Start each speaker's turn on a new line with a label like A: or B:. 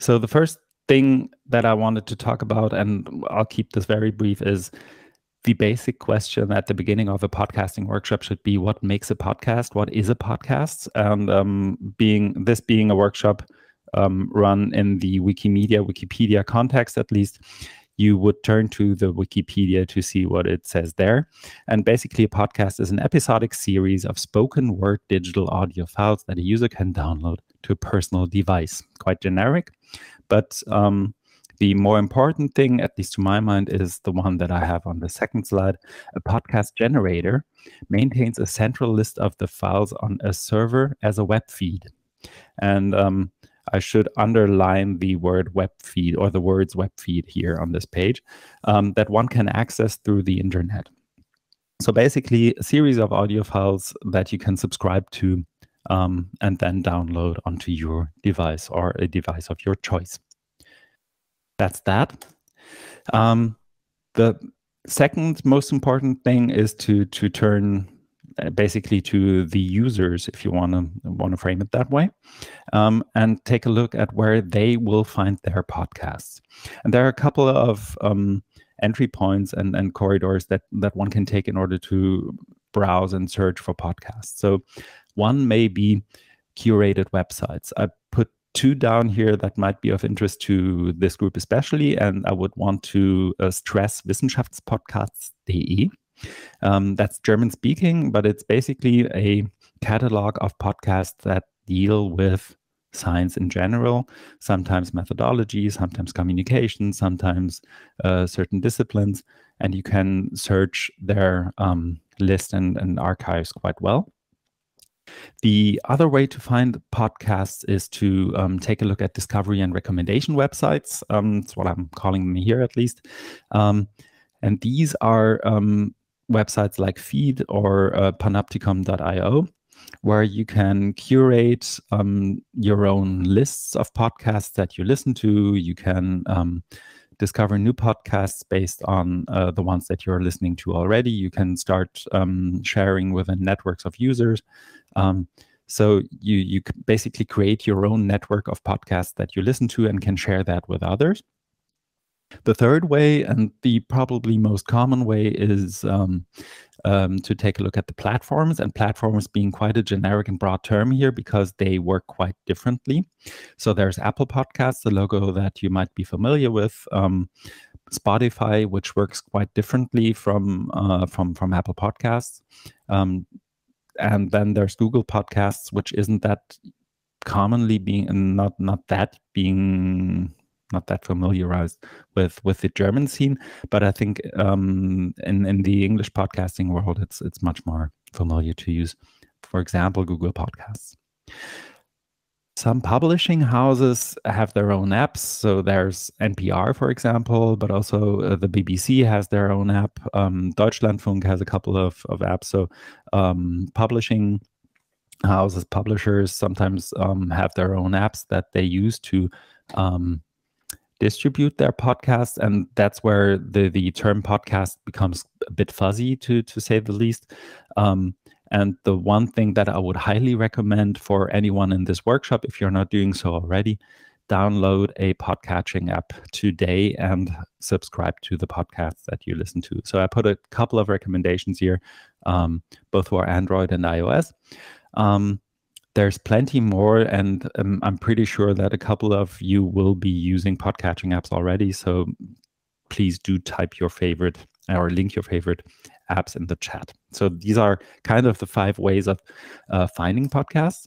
A: So the first thing that I wanted to talk about, and I'll keep this very brief, is the basic question at the beginning of a podcasting workshop should be what makes a podcast? What is a podcast? And um, being this being a workshop um, run in the wikimedia wikipedia context at least you would turn to the wikipedia to see what it says there and basically a podcast is an episodic series of spoken word digital audio files that a user can download to a personal device quite generic but um, the more important thing, at least to my mind, is the one that I have on the second slide. A podcast generator maintains a central list of the files on a server as a web feed. And um, I should underline the word web feed or the words web feed here on this page um, that one can access through the internet. So basically, a series of audio files that you can subscribe to um, and then download onto your device or a device of your choice that's that. Um, the second most important thing is to to turn basically to the users, if you want to want to frame it that way, um, and take a look at where they will find their podcasts. And there are a couple of um, entry points and, and corridors that that one can take in order to browse and search for podcasts. So one may be curated websites. I put two down here that might be of interest to this group especially, and I would want to uh, stress wissenschaftspodcasts.de. Um, that's German speaking, but it's basically a catalog of podcasts that deal with science in general, sometimes methodology, sometimes communication, sometimes uh, certain disciplines, and you can search their um, list and, and archives quite well. The other way to find podcasts is to um, take a look at discovery and recommendation websites. Um, that's what I'm calling them here, at least. Um, and these are um, websites like fyyd or uh, panoptikum.io, where you can curate um, your own lists of podcasts that you listen to. You can um, discover new podcasts based on uh, the ones that you're listening to already. You can start um, sharing within networks of users. Um, so you you basically create your own network of podcasts that you listen to and can share that with others. The third way, and the probably most common way, is um, um, to take a look at the platforms, and platforms being quite a generic and broad term here because they work quite differently. So there's Apple Podcasts, the logo that you might be familiar with. Um, Spotify, which works quite differently from uh, from from Apple Podcasts. Um, and then there's Google Podcasts, which isn't that commonly being not not that being not that familiarized with with the German scene, but I think um, in in the English podcasting world, it's it's much more familiar to use. For example, Google Podcasts. Some publishing houses have their own apps. So there's NPR, for example, but also uh, the BBC has their own app. Um, Deutschlandfunk has a couple of, of apps. So um, publishing houses, publishers sometimes um, have their own apps that they use to um, distribute their podcast And that's where the, the term podcast becomes a bit fuzzy, to, to say the least. Um, and the one thing that I would highly recommend for anyone in this workshop, if you're not doing so already, download a podcatching app today and subscribe to the podcasts that you listen to. So I put a couple of recommendations here, um, both for Android and iOS. Um, there's plenty more, and um, I'm pretty sure that a couple of you will be using podcatching apps already. So please do type your favorite or link your favorite apps in the chat. So these are kind of the five ways of uh, finding podcasts.